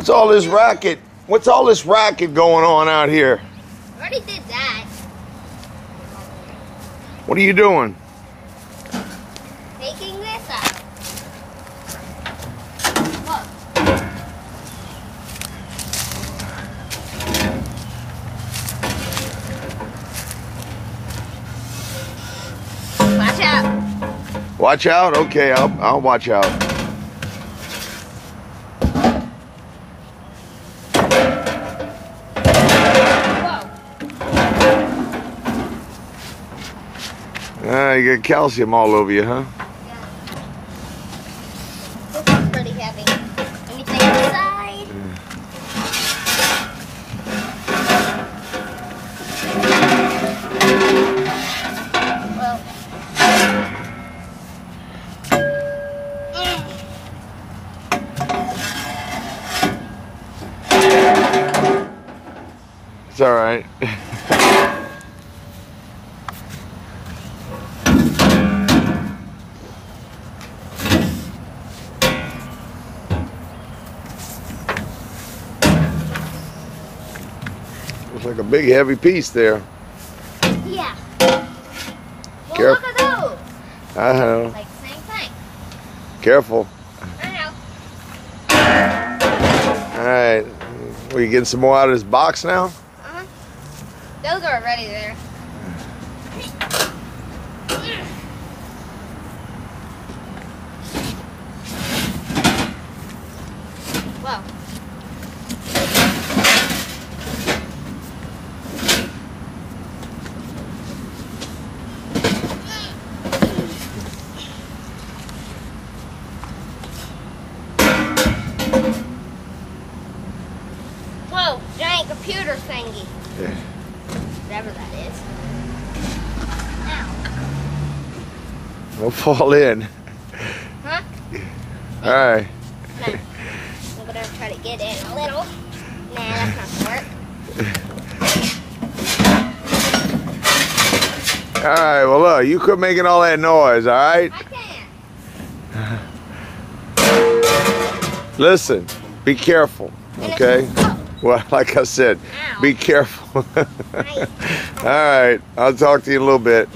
What's all this racket? What's all this racket going on out here? I already did that. What are you doing? Taking this out. Whoa. Watch out. Watch out. Okay, I'll I'll watch out. Ah, you got calcium all over you, huh? This is pretty heavy. Let me take it aside. Well. Mm. It's all right. Looks like a big heavy piece there. Yeah. Well, Caref- look at those. I know. Like same thing. Careful. I know. All right. We getting some more out of this box now? Uh-huh. Those are already there. Whoa. Computer thingy. Yeah. Whatever that is. Ow. Don't fall in. Huh? All right. No. I'm gonna try to get in a little. Nah, that's not gonna work. All right. Well, look, you quit making all that noise. All right. I can. Listen. Be careful. Okay. Well, like I said, Ow. be careful. All right. I'll talk to you in a little bit.